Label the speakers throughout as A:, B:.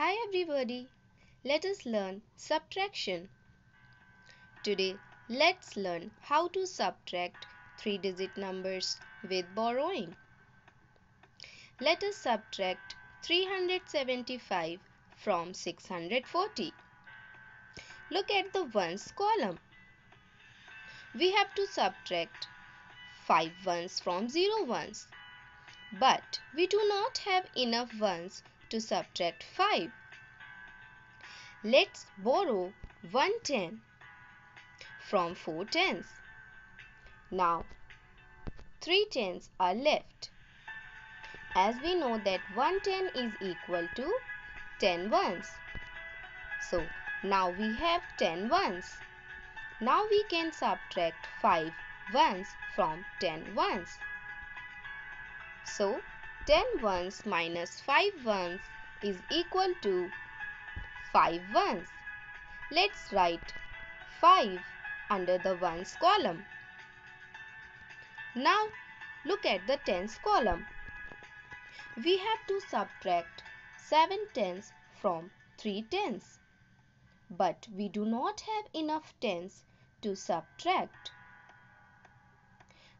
A: Hi everybody, let us learn subtraction. Today, let's learn how to subtract three digit numbers with borrowing. Let us subtract 375 from 640. Look at the ones column. We have to subtract 5 ones from 0 ones. But we do not have enough ones to subtract 5. Let's borrow 110 from 4 tens. Now 3 tens are left. As we know that 110 is equal to 10 ones. So now we have 10 ones. Now we can subtract 5 ones from 10 ones. So 10 ones minus 5 ones is equal to 5 ones. Let's write 5 under the ones column. Now look at the tens column. We have to subtract 7 tens from 3 tens. But we do not have enough tens to subtract.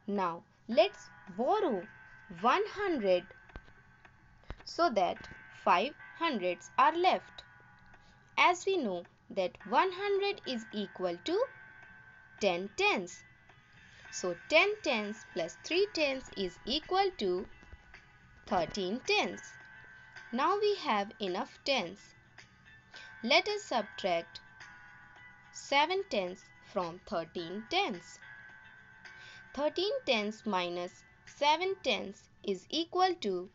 A: Now let's borrow 100 so that 5 hundreds are left. As we know that 100 is equal to 10 tens. So 10 tens plus 3 tens is equal to 13 tens. Now we have enough tens. Let us subtract 7 tens from 13 tens. 13 tens minus 7 tens is equal to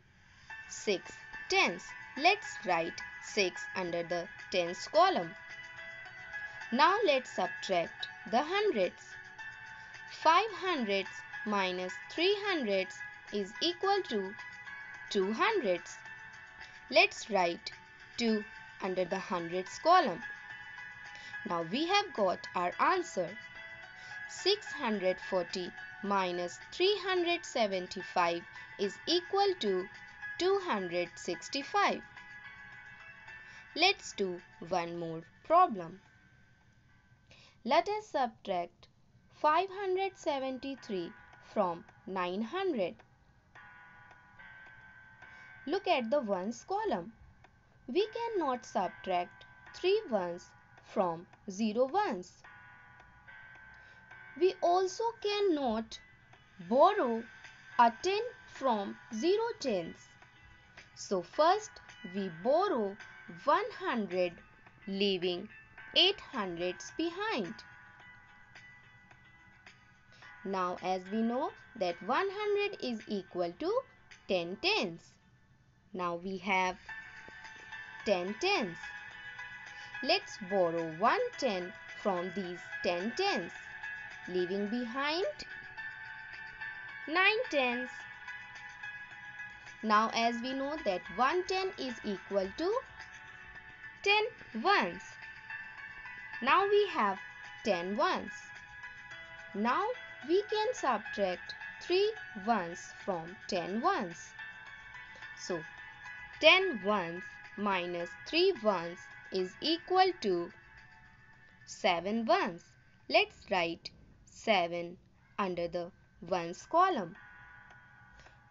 A: 6 tens. Let's write 6 under the tens column. Now let's subtract the hundreds. 5 hundreds minus 3 hundreds is equal to 2 hundreds. Let's write 2 under the hundreds column. Now we have got our answer. 640 minus 375 is equal to 265. Let's do one more problem. Let us subtract 573 from 900. Look at the ones column. We cannot subtract 3 ones from 0 ones. We also cannot borrow a 10 from 0 tens. So first we borrow 100 leaving 800s behind. Now as we know that 100 is equal to 10 tens. Now we have 10 tens. Let's borrow 110 from these 10 tens, leaving behind 9 tens. Now as we know that 110 is equal to 10 ones. Now we have 10 ones. Now we can subtract 3 ones from 10 ones. So 10 ones minus 3 ones is equal to 7 ones. Let's write 7 under the ones column.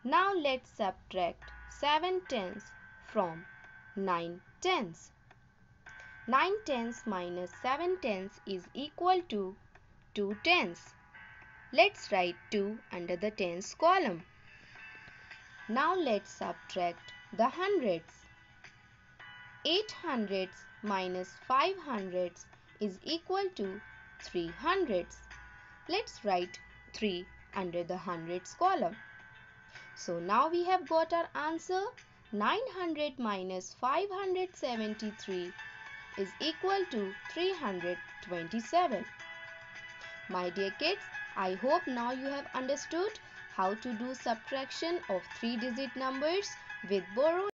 A: Now let's subtract 7 tens from 9 tens. 9 tens minus 7 tens is equal to 2 tens. Let's write 2 under the tens column. Now let's subtract the hundreds. 8 hundreds minus 5 hundreds is equal to 3 hundreds. Let's write 3 under the hundreds column. So now we have got our answer 900 minus 573 is equal to 327. My dear kids, I hope now you have understood how to do subtraction of three digit numbers with borrowing.